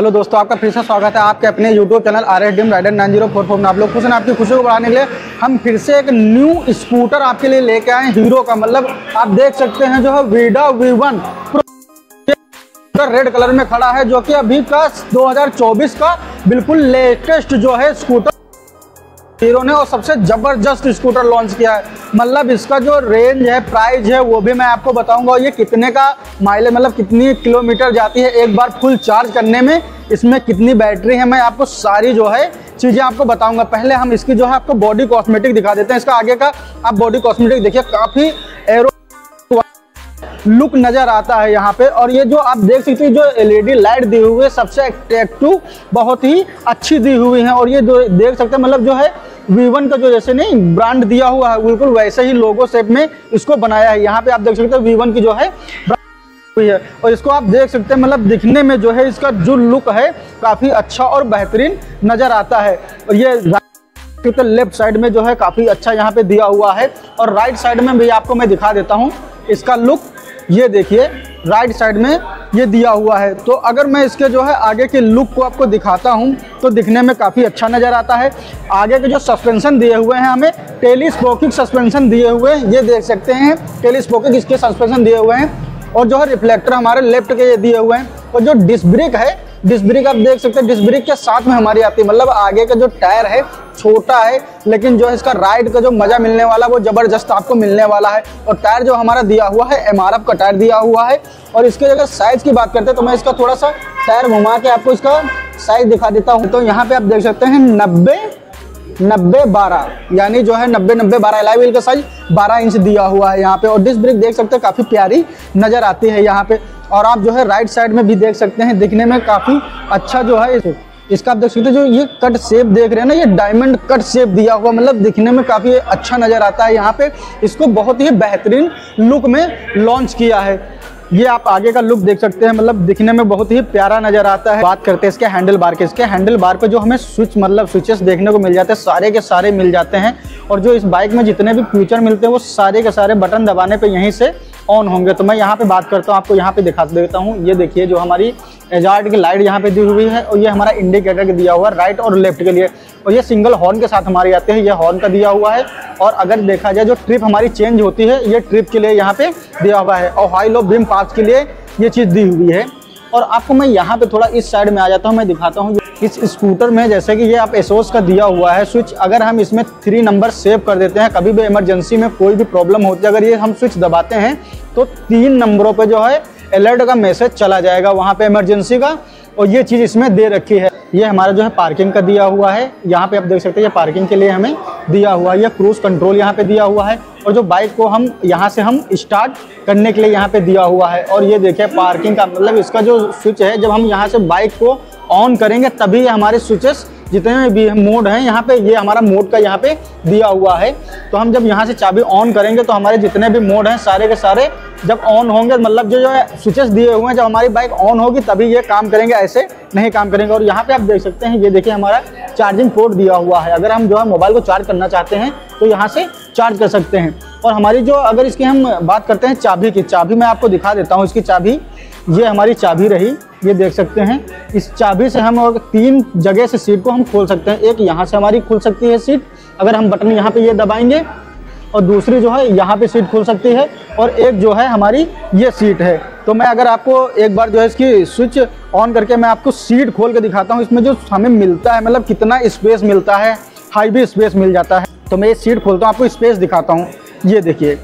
Hello दोस्तों, आपका फिर से स्वागत है आपके अपने YouTube channel R S dream rider nine zero four four में। आप लोग खुश हैं आपकी खुशी को बढ़ाने के लिए हम फिर से एक न्यू स्कूटर आपके लिए लेके आए हीरो का। मतलब आप देख सकते हैं जो है Vida V one red colour में खड़ा है, जो कि अभी का 2024 का बिल्कुल लेटेस्ट जो है स्कूटर हीरो ने और सबसे ज़बरदस्त स्कूटर लॉन्च किया है। मतलब इसका जो रेंज है प्राइस है, वो भी मैं आपको बताऊँगा। ये कितने का माइलेज मतलब कितनी किलोमीटर जाती है एक बार फुल चार्ज करने में, इसमें कितनी बैटरी है, मैं आपको सारी जो है चीज़ें आपको बताऊँगा। पहले हम इसकी जो है आपको बॉडी कॉस्मेटिक दिखा देते हैं। इसका आगे का आप बॉडी कॉस्मेटिक देखिए, काफ़ी एरो लुक नज़र आता है यहाँ पे। और ये जो आप देख सकते हैं, जो एलईडी लाइट दी हुई है, सबसे अट्रैक्टिव बहुत ही अच्छी दी हुई है। और ये जो देख सकते हैं मतलब जो है वन का जो जैसे नहीं ब्रांड दिया हुआ है, बिल्कुल वैसे ही लोगो शेप में इसको बनाया है। यहाँ पे आप देख सकते हैं वन की जो है हुई है। और इसको आप देख सकते हैं मतलब दिखने में जो है, इसका जो लुक है, काफ़ी अच्छा और बेहतरीन नज़र आता है। और ये तो लेफ़्ट साइड में जो है, काफ़ी अच्छा यहाँ पे दिया हुआ है। और राइट साइड में भी आपको मैं दिखा देता हूँ, इसका लुक ये देखिए राइट साइड में ये दिया हुआ है। तो अगर मैं इसके जो है, आगे के लुक को आपको दिखाता हूँ तो दिखने में काफ़ी अच्छा नज़र आता है। आगे के जो सस्पेंशन दिए हुए हैं हमें टेलीस्पोकिक सस्पेंशन दिए हुए हैं, ये देख सकते हैं। टेलीस्पोकिक इसके सस्पेंशन दिए हुए हैं। और जो है रिफ्लेक्टर हमारे लेफ़्ट के ये दिए हुए हैं। और जो डिस्क ब्रेक है डिस्क ब्रेक आप देख सकते हैं, डिस्क ब्रेक के साथ में हमारी आती है। मतलब आगे का जो टायर है, छोटा है, लेकिन जो है इसका राइड का जो मज़ा मिलने वाला, वो ज़बरदस्त आपको मिलने वाला है। और टायर जो हमारा दिया हुआ है एमआरएफ का टायर दिया हुआ है। और इसके अगर साइज़ की बात करते हैं तो मैं इसका थोड़ा सा टायर घुमा के आपको इसका साइज़ दिखा देता हूँ। तो यहाँ पे आप देख सकते हैं नब्बे नब्बे बारह, यानी जो है नब्बे नब्बे बारह एलाई व्हील का साइज़ बारह इंच दिया हुआ है यहाँ पे। और डिस्क ब्रेक देख सकते हैं, काफ़ी प्यारी नज़र आती है यहाँ पे। और आप जो है राइट साइड में भी देख सकते हैं, दिखने में काफ़ी अच्छा जो है इसका आप देख सकते हैं, जो ये कट सेप देख रहे हैं ना, ये डायमंड कट सेप दिया हुआ मतलब दिखने में काफ़ी अच्छा नज़र आता है। यहाँ पे इसको बहुत ही बेहतरीन लुक में लॉन्च किया है। ये आप आगे का लुक देख सकते हैं मतलब दिखने में बहुत ही प्यारा नज़र आता है। बात करते हैं इसके हैंडल बार के, इसके हैंडल बार पे जो हमें स्विच मतलब स्विचेस देखने को मिल जाते हैं, सारे के सारे मिल जाते हैं। और जो इस बाइक में जितने भी फ्यूचर मिलते हैं, वो सारे के सारे बटन दबाने पे यहीं से ऑन होंगे। तो मैं यहाँ पे बात करता हूँ, आपको यहाँ पे दिखा देता हूँ। ये देखिए जो हमारी एजार्ट की लाइट यहाँ पे दी हुई है और ये हमारा इंडिकेटर के दिया हुआ है राइट और लेफ़्ट के लिए। और ये सिंगल हॉर्न के साथ हमारे आते हैं, ये हॉर्न का दिया हुआ है। और अगर देखा जाए जो ट्रिप हमारी चेंज होती है, ये ट्रिप के लिए यहाँ पे दिया हुआ है। और हाई लो बीम पास के लिए ये चीज़ दी हुई है। और आपको मैं यहाँ पे थोड़ा इस साइड में आ जाता हूँ, मैं दिखाता हूँ। इस स्कूटर में जैसे कि ये आप एसोस का दिया हुआ है स्विच अगर हम इसमें थ्री नंबर सेव कर देते हैं, कभी भी इमरजेंसी में कोई भी प्रॉब्लम होती है, अगर ये हम स्विच दबाते हैं तो तीन नंबरों पे जो है अलर्ट का मैसेज चला जाएगा, वहाँ पे इमरजेंसी का, और ये चीज़ इसमें दे रखी है। ये हमारा जो है पार्किंग का दिया हुआ है। यहाँ पे आप देख सकते हैं, ये पार्किंग के लिए हमें दिया हुआ है। ये क्रूज कंट्रोल यहाँ पे दिया हुआ है। और जो बाइक को हम, यहाँ से हम स्टार्ट करने के लिए यहाँ पे दिया हुआ है। और ये देखिए पार्किंग का मतलब इसका जो स्विच है, जब हम यहाँ से बाइक को ऑन करेंगे, तभी हमारे स्विचेस जितने भी मोड हैं, यहाँ पे ये हमारा मोड का यहाँ पे दिया हुआ है। तो हम जब यहाँ से चाबी ऑन करेंगे तो हमारे जितने भी मोड हैं, सारे के सारे जब ऑन होंगे मतलब जो जो स्विचेस दिए हुए हैं, जब हमारी बाइक ऑन होगी, तभी ये काम करेंगे, ऐसे नहीं काम करेंगे। और यहाँ पे आप देख सकते हैं, ये देखिए हमारा चार्जिंग पोर्ट दिया हुआ है। अगर हम जो है मोबाइल को चार्ज करना चाहते हैं तो यहाँ से चार्ज कर सकते हैं। और हमारी जो, अगर इसकी हम बात करते हैं चाबी की, चाबी मैं आपको दिखा देता हूँ, इसकी चाबी, ये हमारी चाबी रही। ये देख सकते हैं। इस चाबी से हम और तीन जगह से सीट को हम खोल सकते हैं। एक यहाँ से हमारी खुल सकती है सीट। अगर हम बटन यहाँ पे ये दबाएँगे और दूसरी जो है यहाँ पे सीट खुल सकती है और एक जो है हमारी ये सीट है। तो मैं अगर आपको एक बार जो है इसकी स्विच ऑन करके मैं आपको सीट खोल के दिखाता हूँ। इसमें जो हमें मिलता है मतलब कितना स्पेस मिलता है, हाई भी स्पेस मिल जाता है। तो मैं ये सीट खोलता हूँ, आपको स्पेस दिखाता हूँ। ये देखिए।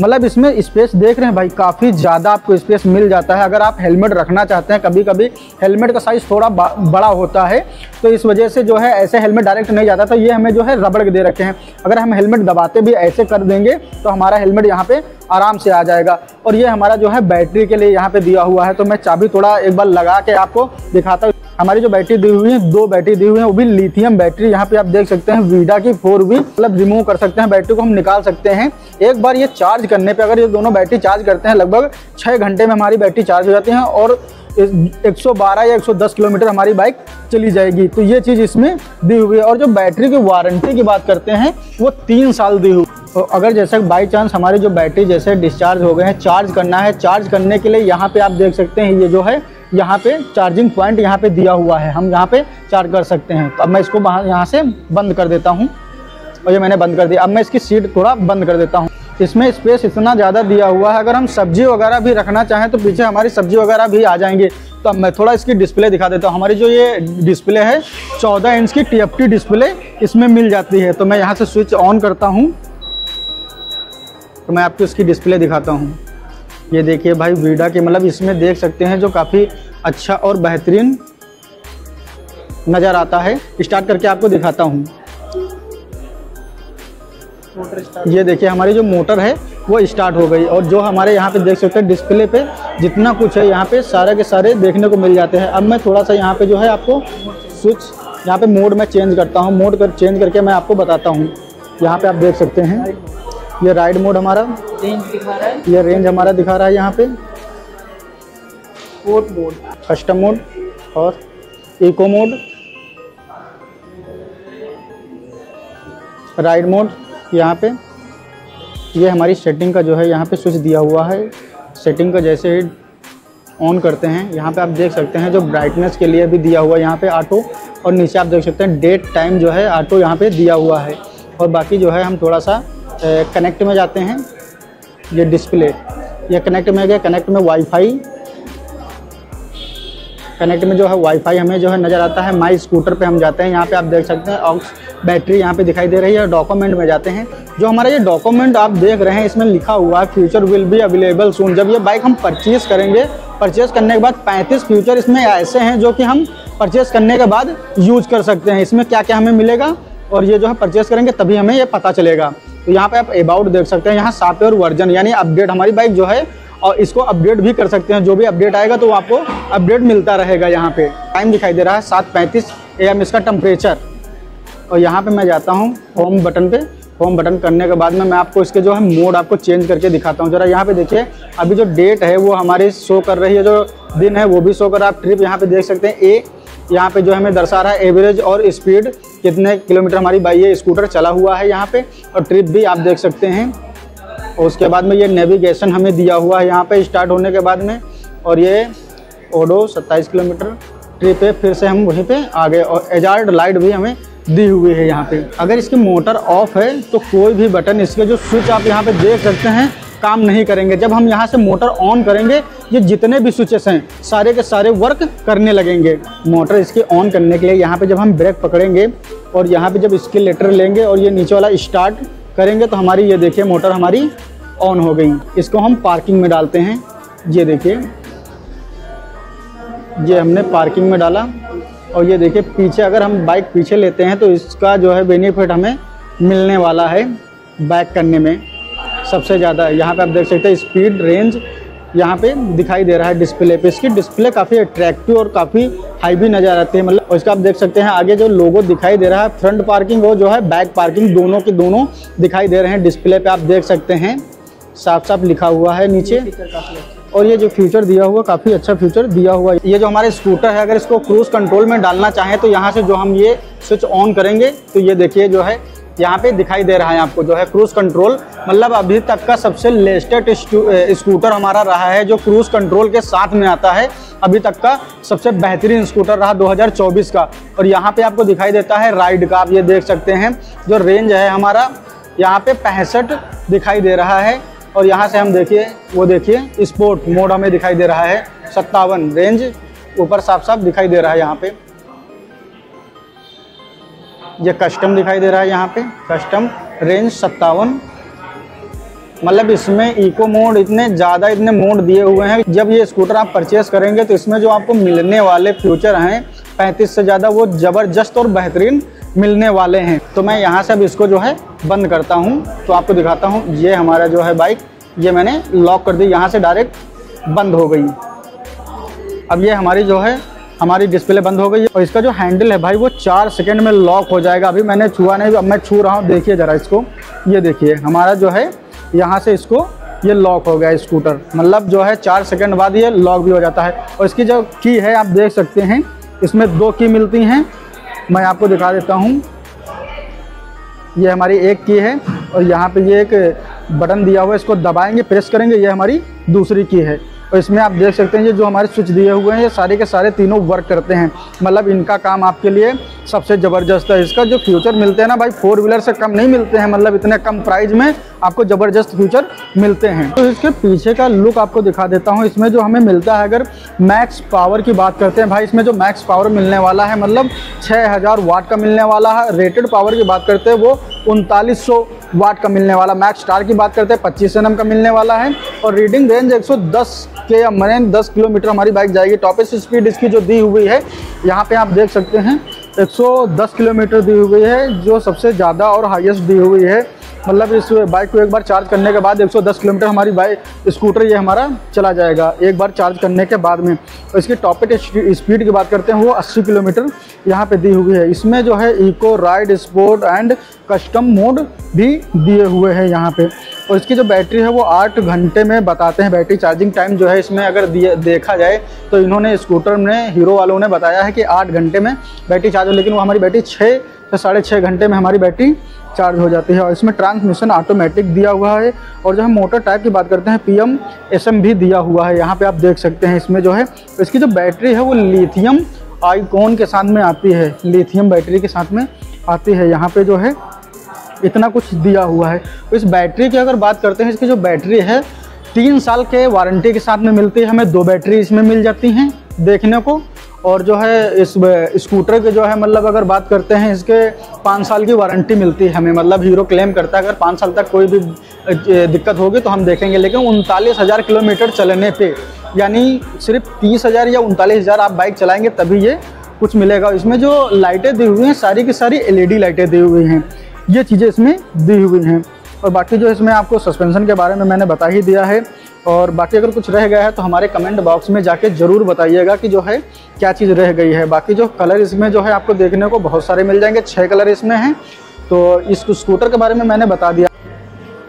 मतलब इसमें स्पेस देख रहे हैं भाई, काफ़ी ज़्यादा आपको स्पेस मिल जाता है। अगर आप हेलमेट रखना चाहते हैं कभी कभी हेलमेट का साइज़ थोड़ा बड़ा होता है तो इस वजह से जो है ऐसे हेलमेट डायरेक्ट नहीं जाता। तो ये हमें जो है रबड़ के दे रखे हैं। अगर हम हेलमेट दबाते भी ऐसे कर देंगे तो हमारा हेलमेट यहाँ पर आराम से आ जाएगा। और ये हमारा जो है बैटरी के लिए यहाँ पर दिया हुआ है। तो मैं चाबी थोड़ा एक बार लगा के आपको दिखाता हूँ। हमारी जो बैटरी दी हुई है, दो बैटरी दी हुई है, वो भी लिथियम बैटरी। यहाँ पे आप देख सकते हैं वीडा की फोर वी मतलब रिमूव कर सकते हैं, बैटरी को हम निकाल सकते हैं। एक बार ये चार्ज करने पे अगर ये दोनों बैटरी चार्ज करते हैं, लगभग छः घंटे में हमारी बैटरी चार्ज हो जाती है और 112 या 110 किलोमीटर हमारी बाइक चली जाएगी। तो ये चीज़ इसमें दी हुई है और जो बैटरी की वारंटी की बात करते हैं, वो तीन साल दी हुई। तो अगर जैसे बाई चांस हमारी जो बैटरी जैसे डिस्चार्ज हो गए हैं चार्ज करना है चार्ज करने के लिए यहाँ पे आप देख सकते हैं ये जो है यहाँ पे चार्जिंग पॉइंट यहाँ पे दिया हुआ है। हम यहाँ पे चार्ज कर सकते हैं। तो अब मैं इसको यहाँ से बंद कर देता हूँ। और ये मैंने बंद कर दिया। अब मैं इसकी सीट थोड़ा बंद कर देता हूँ। इसमें स्पेस इतना ज़्यादा दिया हुआ है। अगर हम सब्ज़ी वगैरह भी रखना चाहें तो पीछे हमारी सब्ज़ी वगैरह भी आ जाएँगे। तो अब मैं थोड़ा इसकी डिस्प्ले दिखा देता हूँ। हमारी जो ये डिस्प्ले है 14 इंच की टीएफटी डिस्प्ले इसमें मिल जाती है। तो मैं यहाँ से स्विच ऑन करता हूँ। तो मैं आपको इसकी डिस्प्ले दिखाता हूँ। ये देखिए भाई, वीडा के मतलब इसमें देख सकते हैं जो काफ़ी अच्छा और बेहतरीन नज़र आता है। स्टार्ट करके आपको दिखाता हूँ। ये देखिए, हमारी जो मोटर है, वो स्टार्ट हो गई। और जो हमारे यहाँ पे देख सकते हैं डिस्प्ले पे जितना कुछ है, यहाँ पे सारे के सारे देखने को मिल जाते हैं। अब मैं थोड़ा सा यहाँ पे जो है आपको स्विच यहाँ पे मोड में चेंज करता हूँ। मोड कर चेंज करके मैं आपको बताता हूँ। यहाँ पे आप देख सकते हैं। ये राइड मोड हमारा। रेंज दिखा रहा है। ये रेंज हमारा दिखा रहा है यहाँ पे। स्पोर्ट मोड कस्टम मोड और इको मोड राइड मोड यहाँ पे। ये हमारी सेटिंग का जो है यहाँ पे स्विच दिया हुआ है। सेटिंग का जैसे ही ऑन करते हैं। यहाँ पे आप देख सकते हैं जो ब्राइटनेस के लिए भी दिया हुआ है यहाँ पे ऑटो और नीचे आप देख सकते हैं डेट टाइम जो है ऑटो यहाँ पे दिया हुआ है। और बाकी जो है हम थोड़ा सा कनेक्ट में जाते हैं। ये डिस्प्ले ये कनेक्ट में गया कनेक्ट में वाईफाई कनेक्ट में जो है वाईफाई हमें जो है नज़र आता है। माई स्कूटर पे हम जाते हैं। यहाँ पे आप देख सकते हैं ऑक्स बैटरी यहाँ पे दिखाई दे रही है। डॉक्यूमेंट में जाते हैं। जो हमारा ये डॉक्यूमेंट आप देख रहे हैं, इसमें लिखा हुआ है future will be available soon जब ये बाइक हम परचेज़ करेंगे परचेज़ करने के बाद 35 फ्यूचर इसमें ऐसे हैं जो कि हम परचेज़ करने के बाद यूज़ कर सकते हैं। इसमें क्या क्या हमें मिलेगा, और ये जो है परचेज़ करेंगे, तभी हमें ये पता चलेगा। तो यहाँ पे आप अबाउट देख सकते हैं, यहाँ सॉफ्टवेयर वर्जन यानी अपडेट हमारी बाइक जो है, और इसको अपडेट भी कर सकते हैं। जो भी अपडेट आएगा तो आपको अपडेट मिलता रहेगा यहाँ पे। टाइम दिखाई दे रहा है सात पैंतीस ए एम इसका टेम्परेचर और यहाँ पे मैं जाता हूँ होम बटन पे। होम बटन करने के बाद में मैं आपको इसके जो है मोड आपको चेंज करके दिखाता हूँ। जरा यहाँ पे देखिए, अभी जो डेट है वो हमारी शो कर रही है, जो दिन है वो भी शो कर आप ट्रिप यहाँ पे देख सकते हैं ए यहाँ पे जो हमें दर्शा रहा है एवरेज और स्पीड, कितने किलोमीटर हमारी बाई ये स्कूटर चला हुआ है यहाँ पे, और ट्रिप भी आप देख सकते हैं। और उसके बाद में ये नेविगेशन हमें दिया हुआ है यहाँ पे स्टार्ट होने के बाद में, और ये ओडो 27 किलोमीटर ट्रिप है, फिर से हम वहीं पे आ गए और एजार्ड लाइट भी हमें दी हुई है यहाँ पे। अगर इसकी मोटर ऑफ़ है तो कोई भी बटन, इसके जो स्विच आप यहाँ पे देख सकते हैं काम नहीं करेंगे। जब हम यहाँ से मोटर ऑन करेंगे, ये जितने भी स्विचेस हैं, सारे के सारे वर्क करने लगेंगे। मोटर इसके ऑन करने के लिए यहाँ पे जब हम ब्रेक पकड़ेंगे और यहाँ पे जब इसके लेटर लेंगे और ये नीचे वाला स्टार्ट करेंगे तो हमारी, ये देखिए मोटर हमारी ऑन हो गई। इसको हम पार्किंग में डालते हैं। ये देखिए, ये हमने पार्किंग में डाला। और ये देखिए, पीछे अगर हम बाइक पीछे लेते हैं तो इसका जो है बेनिफिट हमें मिलने वाला है बैक करने में। सबसे ज़्यादा है। यहाँ पे आप देख सकते हैं स्पीड रेंज यहाँ पे दिखाई दे रहा है डिस्प्ले पे। इसकी डिस्प्ले काफ़ी अट्रैक्टिव और काफ़ी हाई भी नज़र आती है। मतलब इसका आप देख सकते हैं, आगे जो लोगो दिखाई दे रहा है फ्रंट पार्किंग और जो है बैक पार्किंग दोनों के दोनों दिखाई दे रहे हैं डिस्प्ले पे। आप देख सकते हैं साफ़ साफ़ लिखा हुआ है नीचे। और ये जो फ्यूचर दिया हुआ, काफ़ी अच्छा फ्यूचर दिया हुआ है। ये जो हमारे स्कूटर है, अगर इसको क्रूज कंट्रोल में डालना चाहें तो यहाँ से जो हम ये स्विच ऑन करेंगे तो ये देखिए जो है यहाँ पे दिखाई दे रहा है आपको, जो है क्रूज कंट्रोल मतलब अभी तक का सबसे लेटेस्ट स्कूटर हमारा रहा है, जो क्रूज कंट्रोल के साथ में आता है। अभी तक का सबसे बेहतरीन स्कूटर रहा 2024 का। और यहाँ पे आपको दिखाई देता है राइड का, आप ये देख सकते हैं। जो रेंज है हमारा, यहाँ पे पैंसठ दिखाई दे रहा है। और यहाँ से हम देखिए, वो देखिए स्पोर्ट मोड हमें दिखाई दे रहा है, सत्तावन रेंज ऊपर साफ़ साफ़ दिखाई दे रहा है यहाँ पे। ये कस्टम दिखाई दे रहा है यहाँ पे। कस्टम रेंज सत्तावन। मतलब इसमें इको मोड इतने ज़्यादा इतने मोड दिए हुए हैं। जब ये स्कूटर आप परचेस करेंगे तो इसमें जो आपको मिलने वाले फ्यूचर हैं, पैंतीस से ज़्यादा वो ज़बरदस्त और बेहतरीन मिलने वाले हैं। तो मैं यहाँ से अब इसको जो है बंद करता हूँ। तो आपको दिखाता हूँ, ये हमारा जो है बाइक ये मैंने लॉक कर दी। यहाँ से डायरेक्ट बंद हो गई। अब ये हमारी जो है हमारी डिस्प्ले बंद हो गई और इसका जो हैंडल है भाई, वो चार सेकंड में लॉक हो जाएगा। अभी मैंने छुआ नहीं, अब मैं छू रहा हूँ। देखिए ज़रा इसको। ये देखिए, हमारा जो है, यहाँ से इसको ये लॉक हो गया स्कूटर मतलब जो है, चार सेकंड बाद ये लॉक भी हो जाता है। और इसकी जो की है, आप देख सकते हैं, इसमें दो की मिलती हैं। मैं आपको दिखा देता हूँ। ये हमारी एक की है, और यहाँ पे ये एक बटन दिया हुआ है, इसको दबाएँगे प्रेस करेंगे, ये हमारी दूसरी की है। और इसमें आप देख सकते हैं ये जो हमारे स्विच दिए हुए हैं, ये सारे के सारे तीनों वर्क करते हैं। मतलब इनका काम आपके लिए सबसे ज़बरदस्त है। इसका जो फ्यूचर मिलते हैं ना भाई फोर व्हीलर से कम नहीं मिलते हैं मतलब इतने कम प्राइस में आपको ज़बरदस्त फ्यूचर मिलते हैं। तो इसके पीछे का लुक आपको दिखा देता हूँ। इसमें जो हमें मिलता है, अगर मैक्स पावर की बात करते हैं, भाई, इसमें जो मैक्स पावर मिलने वाला है मतलब 6000 वाट का मिलने वाला है। रेटेड पावर की बात करते हैं, वो उनतालीस वाट का मिलने वाला मैक्स स्टार की बात करते हैं, पच्चीस एन का मिलने वाला है और रीडिंग रेंज 110 के मैंने 10 किलोमीटर हमारी बाइक जाएगी। टॉपेस्ट स्पीड इसकी जो दी हुई है, यहाँ पे आप देख सकते हैं 110 किलोमीटर दी हुई है, जो सबसे ज़्यादा और हाईएस्ट दी हुई है। मतलब इस बाइक को एक बार चार्ज करने के बाद 110 किलोमीटर हमारी बाइक, स्कूटर ये हमारा चला जाएगा, एक बार चार्ज करने के बाद में। और इसकी टॉपिक स्पीड की बात करते हैं, वो 80 किलोमीटर यहाँ पे दी हुई है। इसमें जो है eco, ride, sport and custom mode भी दिए हुए हैं यहाँ पे। और इसकी जो बैटरी है, वो आठ घंटे में बताते हैं, बैटरी चार्जिंग टाइम जो है इसमें अगर देखा जाए तो इन्होंने स्कूटर में, हीरो वालों ने बताया है कि आठ घंटे में बैटरी चार्ज हो, लेकिन वो हमारी बैटरी छः से साढ़े छः घंटे में हमारी बैटरी चार्ज हो जाती है और इसमें ट्रांसमिशन ऑटोमेटिक दिया हुआ है और जो है मोटर टाइप की बात करते हैं पी एम एस एम भी दिया हुआ है। यहाँ पे आप देख सकते हैं इसमें जो है, इसकी जो बैटरी है वो लिथियम आईकॉन के साथ में आती है। लिथियम बैटरी के साथ में आती है। यहाँ पे जो है इतना कुछ दिया हुआ है। तो इस बैटरी की अगर बात करते हैं, इसकी जो बैटरी है, तीन साल के वारंटी के साथ में मिलती है। हमें दो बैटरी इसमें मिल जाती हैं देखने को। और जो है इस स्कूटर के जो है मतलब अगर बात करते हैं, इसके पाँच साल की वारंटी मिलती है हमें। मतलब हीरो क्लेम करता है, अगर पाँच साल तक कोई भी दिक्कत होगी तो हम देखेंगे, लेकिन उनतालीस हज़ार किलोमीटर चलने पे, यानी सिर्फ़ तीस हज़ार या उनतालीस हज़ार आप बाइक चलाएँगे, तभी ये कुछ मिलेगा। इसमें जो लाइटें दी हुई हैं, सारी की सारी एलईडी लाइटें दी हुई हैं। ये चीज़ें इसमें दी हुई हैं। और बाकी जो इसमें आपको सस्पेंशन के बारे में मैंने बता ही दिया है और बाकी अगर कुछ रह गया है तो हमारे कमेंट बॉक्स में जाके ज़रूर बताइएगा कि जो है, क्या चीज़ रह गई है। बाकी जो कलर इसमें जो है, आपको देखने को बहुत सारे मिल जाएँगे। छः कलर इसमें हैं। तो इस स्कूटर के बारे में मैंने बता दिया।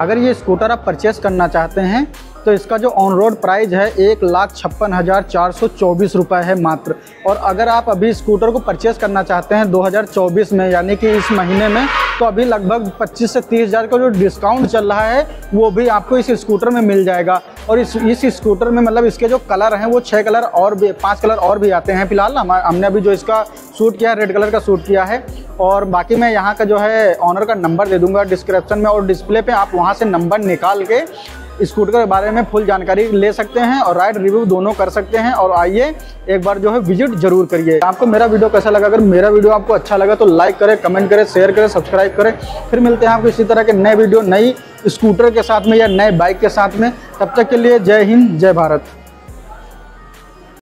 अगर ये स्कूटर आप परचेस करना चाहते हैं तो इसका जो ऑन रोड प्राइस है, एक लाख छप्पन हज़ार चार सौ चौबीस रुपये है मात्र। और अगर आप अभी स्कूटर को परचेज़ करना चाहते हैं 2024 में, यानी कि इस महीने में तो अभी लगभग 25 से तीस हज़ार का जो डिस्काउंट चल रहा है, वो भी आपको इस स्कूटर में मिल जाएगा। और इस इस स्कूटर में मतलब इसके जो कलर हैं, वो छः कलर और भी, पाँच कलर और भी आते हैं फ़िलहाल। हम, हमने अभी जो इसका सूट किया है रेड कलर का सूट किया है। और बाकी मैं यहाँ का जो है ऑनर का नंबर दे दूँगा डिस्क्रिप्शन में और डिस्प्ले पे आप वहाँ से नंबर निकाल के स्कूटर के बारे में फुल जानकारी ले सकते हैं और राइड रिव्यू दोनों कर सकते हैं और आइए एक बार जो है विज़िट ज़रूर करिए। आपको मेरा वीडियो कैसा लगा? अगर मेरा वीडियो आपको अच्छा लगा तो लाइक करें कमेंट करें शेयर करें सब्सक्राइब करें। फिर मिलते हैं आपको इसी तरह के नए वीडियो नई स्कूटर के साथ में या नए बाइक के साथ में। तब तक के लिए जय हिंद, जय भारत।